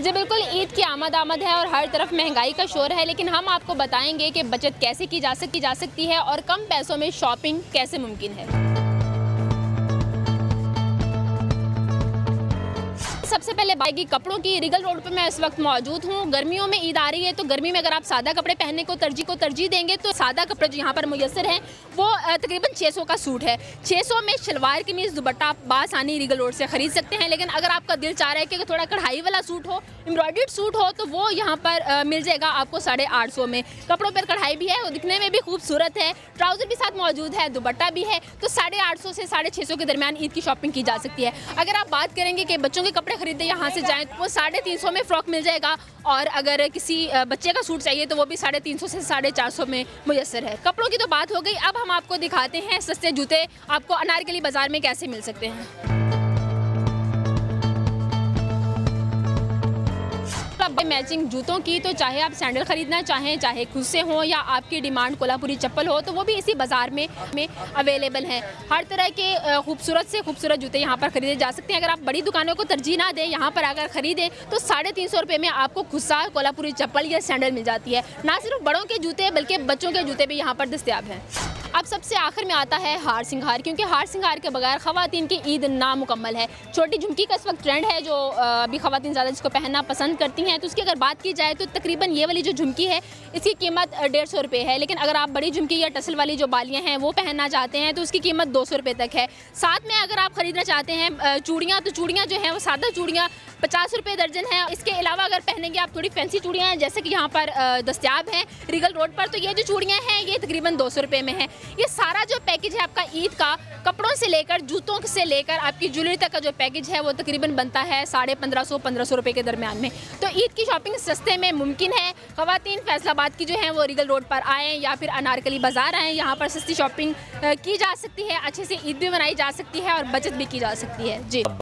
जी बिल्कुल, ईद की आमद आमद है और हर तरफ़ महँगाई का शोर है, लेकिन हम आपको बताएँगे कि बचत कैसे की जा सकती जा सकती है और कम पैसों में शॉपिंग कैसे मुमकिन है। सबसे पहले बाइकी कपड़ों की रिगल रोड पर मैं इस वक्त मौजूद हूँ। गर्मियों में ईद आ रही है तो गर्मी में अगर आप सादा कपड़े पहनने को तरजीह को तरजीह देंगे तो सादा कपड़े जो यहाँ पर मुयसर हैं, वो तकरीबन 600 का सूट है। 600 में शलवार कमीज दुबट्टा आप बासानी रिगल रोड से ख़रीद सकते हैं, लेकिन अगर आपका दिल चाह रहा है कि थोड़ा कढ़ाई वाला सूट हो एम्ब्रॉयड सूट हो तो वो यहाँ पर मिल जाएगा आपको साढ़े आठ सौ में। कपड़ों पर कढ़ाई भी है और दिखने में भी खूबसूरत है। ट्राउज़र भी साथ मौजूद है दुबट्टा भी है तो साढ़े आठ सौ से साढ़े छः सौ के दरमियान ईद की शॉपिंग की जा सकती है। अगर आप बात करेंगे कि बच्चों के कपड़े खरीदे यहाँ से जाएँ तो वो साढ़े तीन सौ में फ़्रॉक मिल जाएगा। और अगर किसी बच्चे का सूट चाहिए तो वो भी साढ़े तीन सौ से साढ़े चार सौ में मुयसर है। कपड़ों की तो बात हो गई, अब हम आपको दिखाते हैं सस्ते जूते। आपको अनारकली बाज़ार में कैसे मिल सकते हैं? मैचिंग जूतों की तो चाहे आप सैंडल खरीदना चाहें, चाहे खुद से हो या आपकी डिमांड कोल्हापुरी चप्पल हो तो वो भी इसी बाज़ार में में अवेलेबल हैं। हर तरह के खूबसूरत से खूबसूरत जूते यहाँ पर खरीदे जा सकते हैं। अगर आप बड़ी दुकानों को तरजीह ना दें, यहाँ पर अगर ख़रीदें तो साढ़े तीन सौ रुपये में आपको खुदसा कोल्हापुरी चप्पल या सैंडल मिल जाती है। ना सिर्फ़ बड़ों के जूते, बल्कि बच्चों के जूते भी यहाँ पर दस्तियाब हैं। अब सबसे आखिर में आता है हार सिंगार क्योंकि हार सिंगार के बगैर खातन की ईद नामुकम्मल है। छोटी झुमकी का इस वक्त ट्रेंड है जो अभी खातन ज़्यादा जिसको पहनना पसंद करती हैं। तो उसकी अगर बात की जाए तो तकरीबन ये वाली जो झुमकी है, इसकी कीमत डेढ़ सौ रुपये है। लेकिन अगर आप बड़ी झुमकी या टसल वाली जो बालियाँ हैं, वो पहनना चाहते हैं तो उसकी कीमत दो सौ रुपये तक है। साथ में अगर आप ख़रीदना चाहते हैं चूड़ियाँ तो चूड़ियाँ जो हैं, वो सादा चूड़ियाँ पचास रुपये दर्जन है। इसके अलावा अगर पहनेंगे आप थोड़ी फैंसी चूड़ियाँ हैं, जैसे कि यहाँ पर दस्तियाब हैं रिगल रोड पर तो ये जो चूड़ियाँ हैं, ये तकरीबन दो सौ रुपये में है। ये सारा जो पैकेज है आपका ईद का, कपड़ों से लेकर, जूतों से लेकर, आपकी ज्वेलरी तक का जो पैकेज है, वो तकरीबन बनता है साढ़े पंद्रह सौ पंद्रह सौ रुपये के दरमियान में। तो ईद की शॉपिंग सस्ते में मुमकिन है। खातन फैसलाबाद की जो है, वो रिगल रोड पर आएँ या फिर अनारकली बाज़ार आएँ। यहाँ पर सस्ती शॉपिंग की जा सकती है, अच्छे से ईद भी मनाई जा सकती है और बचत भी की जा सकती है। जी।